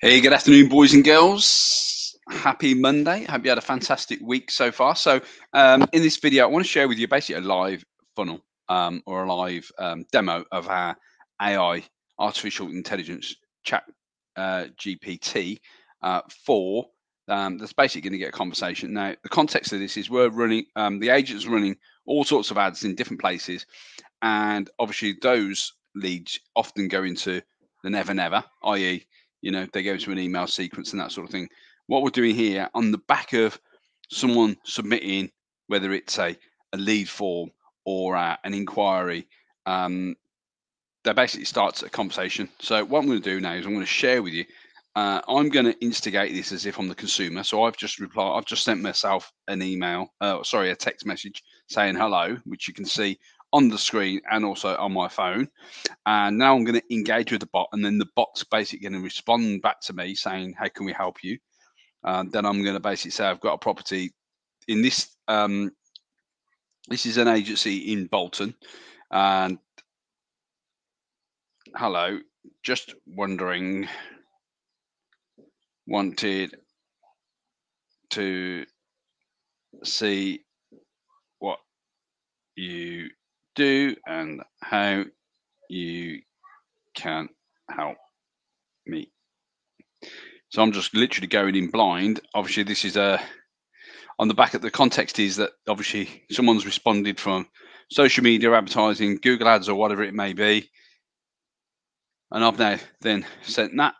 Hey, good afternoon, boys and girls. Happy Monday. Hope you had a fantastic week so far. So, um, in this video, I want to share with you basically a live funnel um, or a live um, demo of our AI, artificial intelligence chat uh, GPT uh, for um, that's basically going to get a conversation. Now, the context of this is we're running, um, the agent's running all sorts of ads in different places, and obviously those leads often go into the never never, i.e., you know they go to an email sequence and that sort of thing. What we're doing here on the back of someone submitting whether it's a, a lead form or uh, an inquiry um, that basically starts a conversation. So what i'm going to do now is i'm going to share with you uh, i'm going to instigate this as if i'm the consumer. So i've just replied i've just sent myself an email uh, sorry a text message saying hello which you can see on the screen and also on my phone. And now I'm going to engage with the bot, and then the bot's basically going to respond back to me saying, "How can we help you?" And then I'm going to basically say, "I've got a property in this. Um, this is an agency in Bolton, and hello, just wondering, wanted to see what you do and how you can help me. So I'm just literally going in blind. Obviously, this is a on the back of the context is that obviously someone's responded from social media advertising, Google Ads, or whatever it may be. And I've now then sent that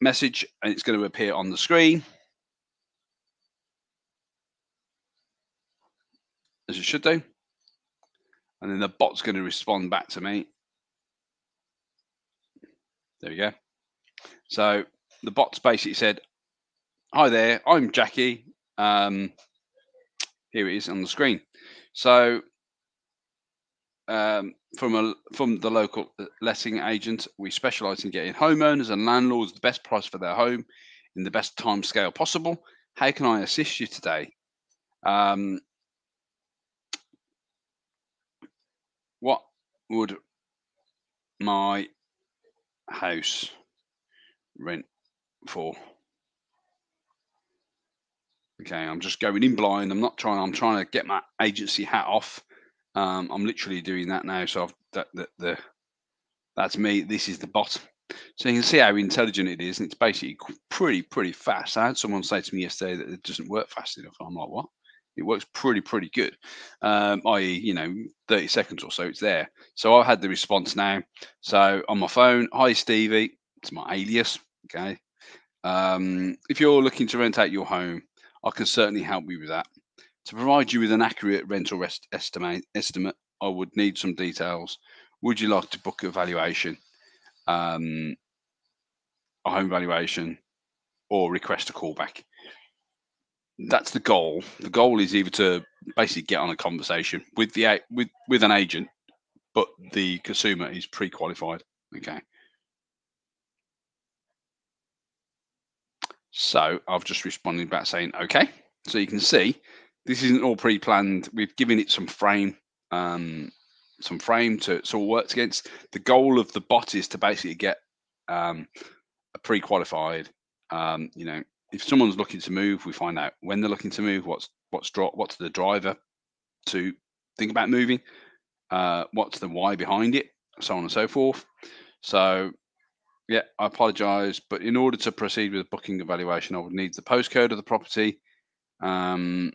message and it's going to appear on the screen. As it should do and then the bot's going to respond back to me. There we go. So the bot's basically said, "Hi there, I'm Jackie." Um, here it is on the screen. So um, from a from the local letting agent, we specialise in getting homeowners and landlords the best price for their home in the best time scale possible. How can I assist you today? Um, What would my house rent for? Okay, I'm just going in blind. I'm not trying. I'm trying to get my agency hat off. Um, I'm literally doing that now. So I've, that, that the that's me. This is the bot. So you can see how intelligent it is, and it's basically pretty pretty fast. I had someone say to me yesterday that it doesn't work fast enough. I'm like, what? It works pretty pretty good. Um, i.e you know 30 seconds or so it's there. So I've had the response now. So on my phone hi stevie. It's my alias okay? Um, if you're looking to rent out your home i can certainly help you with that. To provide you with an accurate rental rest estimate estimate i would need some details. Would you like to book a valuation? Um, a home valuation or request a callback that's the goal. The goal is either to basically get on a conversation with the with with an agent, but the consumer is pre-qualified. Okay. So I've just responded back saying okay. So you can see this isn't all pre-planned. We've given it some frame, um, some frame to so it works against. The goal of the bot is to basically get um, a pre-qualified, um, you know, if someone's looking to move, we find out when they're looking to move, what's what's drop, what's the driver to think about moving, uh, what's the why behind it, so on and so forth. So, yeah, I apologise, but in order to proceed with booking evaluation, I would need the postcode of the property. Um,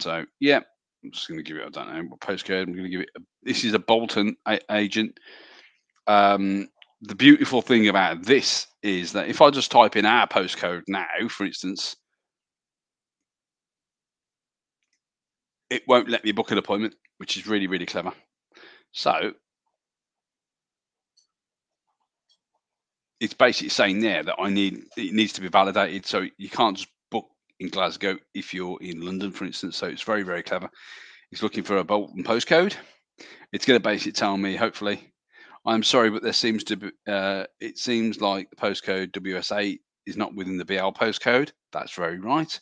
so, yeah, I'm just going to give it. I don't know what postcode. I'm going to give it. A, this is a Bolton a- agent. Um, the beautiful thing about this is that if I just type in our postcode now, for instance, it won't let me book an appointment, which is really, really clever. So it's basically saying there that I need it needs to be validated. So you can't just book in Glasgow if you're in London, for instance. So it's very, very clever. It's looking for a Bolton postcode. It's going to basically tell me, hopefully, I'm sorry, but there seems to be, uh, it seems like the postcode WS8 is not within the BL postcode. That's very right.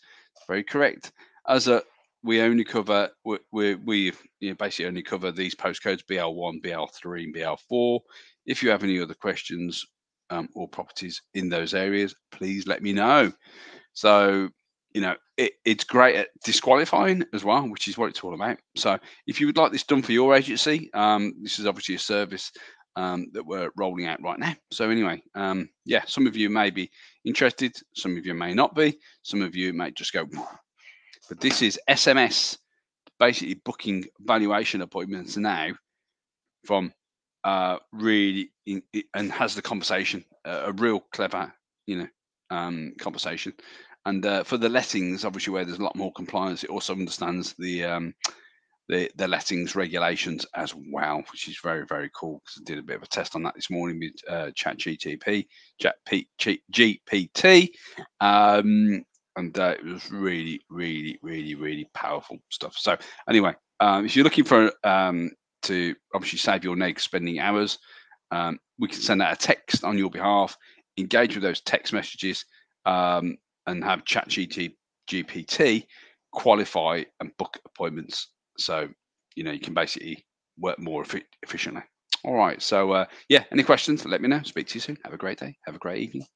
Very correct. As a, we only cover, we, we, we you know, basically only cover these postcodes BL1, BL3, and BL4. If you have any other questions, um, or properties in those areas, please let me know. So, you know, it, it's great at disqualifying as well, which is what it's all about. So, if you would like this done for your agency, um, this is obviously a service um, that we're rolling out right now. So, anyway, um, yeah, some of you may be interested, some of you may not be, some of you may just go, but this is SMS basically booking valuation appointments now from uh, really in, and has the conversation, a real clever, you know, um, conversation. And uh, for the lettings, obviously, where there's a lot more compliance, it also understands the um, the, the lettings regulations as well, which is very very cool. Because I did a bit of a test on that this morning with uh, Chat GTP, Chat P, G, GPT, um, and uh, it was really really really really powerful stuff. So anyway, um, if you're looking for um, to obviously save your neg spending hours. Um, we can send out a text on your behalf, engage with those text messages, um, and have ChatGPT GPT qualify and book appointments. So you know you can basically work more efficiently. All right. So uh, yeah, any questions? Let me know. Speak to you soon. Have a great day. Have a great evening.